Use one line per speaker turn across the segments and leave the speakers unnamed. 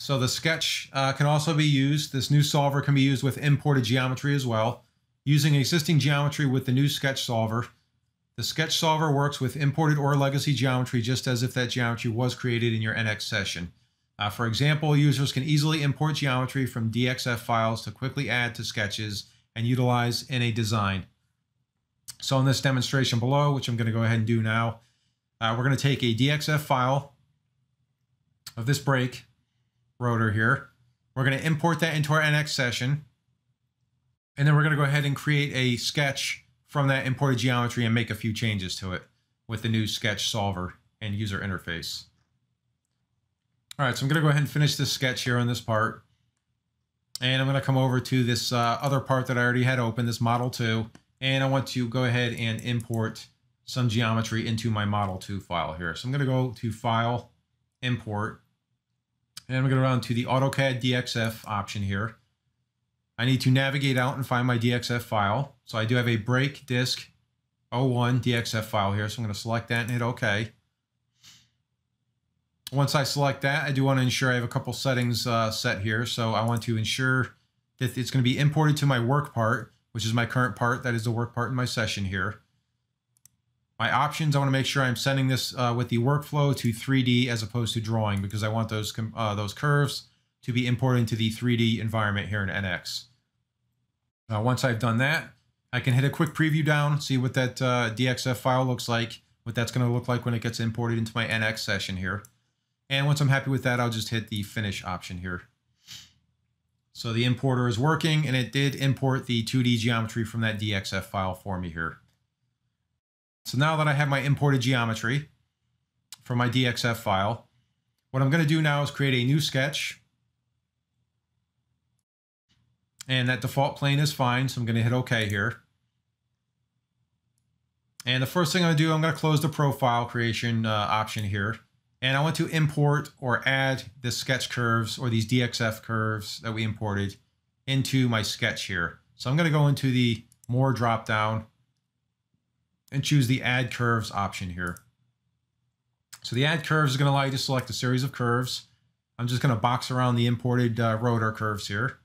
So the sketch uh, can also be used. This new solver can be used with imported geometry as well. Using existing geometry with the new sketch solver, the sketch solver works with imported or legacy geometry just as if that geometry was created in your NX session. Uh, for example, users can easily import geometry from DXF files to quickly add to sketches and utilize in a design. So in this demonstration below, which I'm going to go ahead and do now, uh, we're going to take a DXF file of this brake rotor here. We're going to import that into our NX session. And then we're going to go ahead and create a sketch from that imported geometry and make a few changes to it with the new sketch solver and user interface. All right, so I'm going to go ahead and finish this sketch here on this part. And I'm going to come over to this uh, other part that I already had open, this Model 2. And I want to go ahead and import some geometry into my Model 2 file here. So I'm going to go to File, Import, and I'm going to go down to the AutoCAD DXF option here. I need to navigate out and find my DXF file. So I do have a brake disk 01 DXF file here. So I'm going to select that and hit OK. Once I select that, I do want to ensure I have a couple settings uh, set here. So I want to ensure that it's going to be imported to my work part, which is my current part. That is the work part in my session here. My options, I want to make sure I'm sending this uh, with the workflow to 3D as opposed to drawing because I want those, uh, those curves to be imported into the 3D environment here in NX. Once I've done that, I can hit a quick preview down, see what that uh, DXF file looks like, what that's going to look like when it gets imported into my NX session here. And once I'm happy with that, I'll just hit the finish option here. So the importer is working and it did import the 2D geometry from that DXF file for me here. So now that I have my imported geometry from my DXF file, what I'm going to do now is create a new sketch. And that default plane is fine, so I'm going to hit OK here. And the first thing I'm going to do, I'm going to close the profile creation uh, option here. And I want to import or add the sketch curves or these DXF curves that we imported into my sketch here. So I'm going to go into the More drop down and choose the Add Curves option here. So the Add Curves is going to allow you to select a series of curves. I'm just going to box around the imported uh, rotor curves here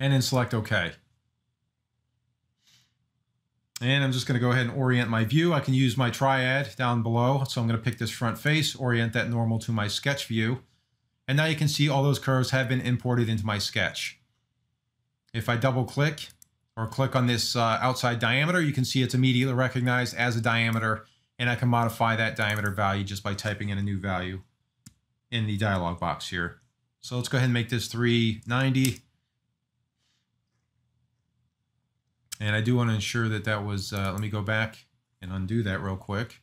and then select OK. And I'm just going to go ahead and orient my view. I can use my triad down below. So I'm going to pick this front face, orient that normal to my sketch view. And now you can see all those curves have been imported into my sketch. If I double click, or click on this uh, outside diameter, you can see it's immediately recognized as a diameter, and I can modify that diameter value just by typing in a new value in the dialog box here. So let's go ahead and make this 390. And I do want to ensure that that was, uh, let me go back and undo that real quick.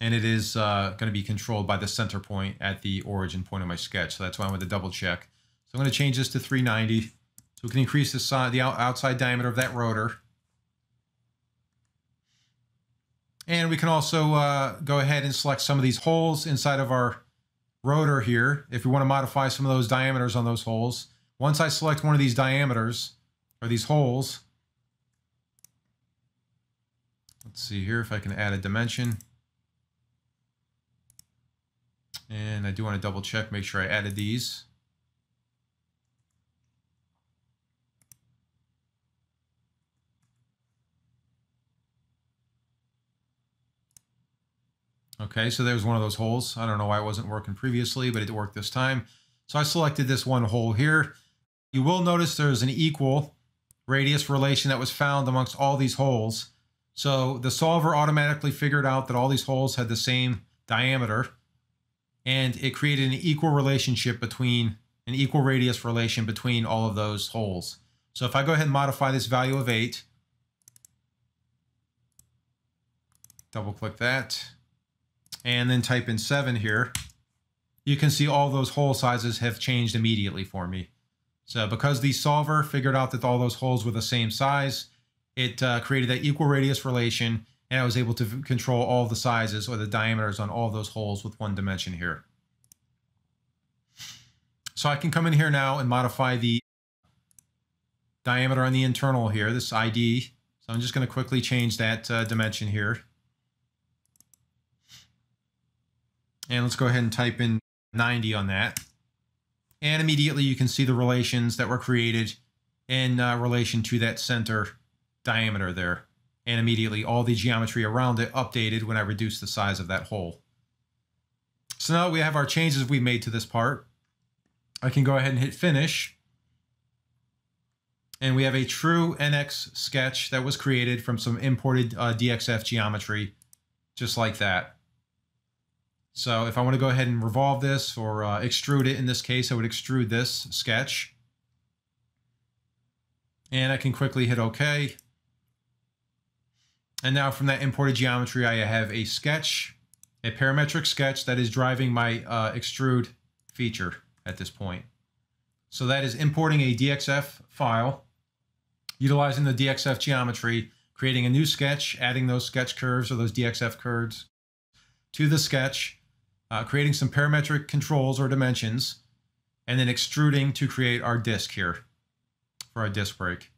And it is uh, going to be controlled by the center point at the origin point of my sketch. So that's why I want to double check. So I'm going to change this to 390. So we can increase the, side, the outside diameter of that rotor. And we can also uh, go ahead and select some of these holes inside of our rotor here if we want to modify some of those diameters on those holes. Once I select one of these diameters, or these holes, let's see here if I can add a dimension. And I do want to double check, make sure I added these. Okay, so there's one of those holes. I don't know why it wasn't working previously, but it worked this time. So I selected this one hole here. You will notice there's an equal radius relation that was found amongst all these holes. So the solver automatically figured out that all these holes had the same diameter and it created an equal relationship between an equal radius relation between all of those holes. So if I go ahead and modify this value of 8, double click that, and then type in 7 here, you can see all those hole sizes have changed immediately for me. So because the solver figured out that all those holes were the same size, it uh, created that equal radius relation, and I was able to control all the sizes or the diameters on all those holes with one dimension here. So I can come in here now and modify the diameter on the internal here, this ID. So I'm just going to quickly change that uh, dimension here And let's go ahead and type in 90 on that. And immediately you can see the relations that were created in uh, relation to that center diameter there. And immediately all the geometry around it updated when I reduced the size of that hole. So now we have our changes we made to this part. I can go ahead and hit finish. And we have a true NX sketch that was created from some imported uh, DXF geometry, just like that. So if I want to go ahead and revolve this or uh, extrude it, in this case, I would extrude this sketch. And I can quickly hit OK. And now from that imported geometry, I have a sketch, a parametric sketch that is driving my uh, extrude feature at this point. So that is importing a DXF file, utilizing the DXF geometry, creating a new sketch, adding those sketch curves or those DXF curves to the sketch, uh, creating some parametric controls or dimensions, and then extruding to create our disk here for our disk brake.